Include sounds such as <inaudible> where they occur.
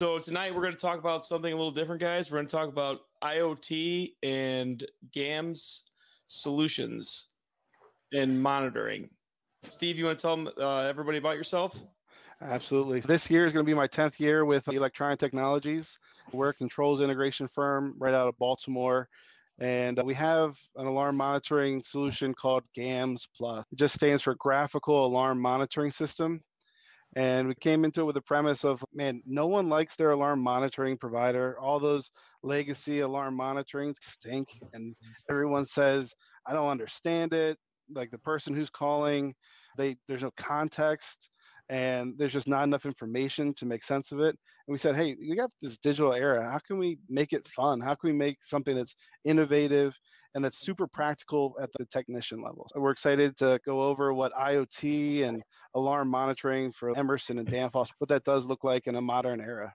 So tonight we're going to talk about something a little different, guys. We're going to talk about IoT and GAMS solutions and monitoring. Steve, you want to tell uh, everybody about yourself? Absolutely. This year is going to be my 10th year with Electronic Technologies. We're a controls integration firm right out of Baltimore. And we have an alarm monitoring solution called GAMS Plus. It just stands for Graphical Alarm Monitoring System. And we came into it with the premise of, man, no one likes their alarm monitoring provider. All those legacy alarm monitoring stink. And everyone says, I don't understand it. Like the person who's calling, they there's no context and there's just not enough information to make sense of it. And we said, hey, we got this digital era. How can we make it fun? How can we make something that's innovative and that's super practical at the technician level? So we're excited to go over what IoT and alarm monitoring for Emerson and <laughs> Danfoss, what that does look like in a modern era.